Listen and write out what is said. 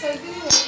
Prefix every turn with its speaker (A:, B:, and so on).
A: So 我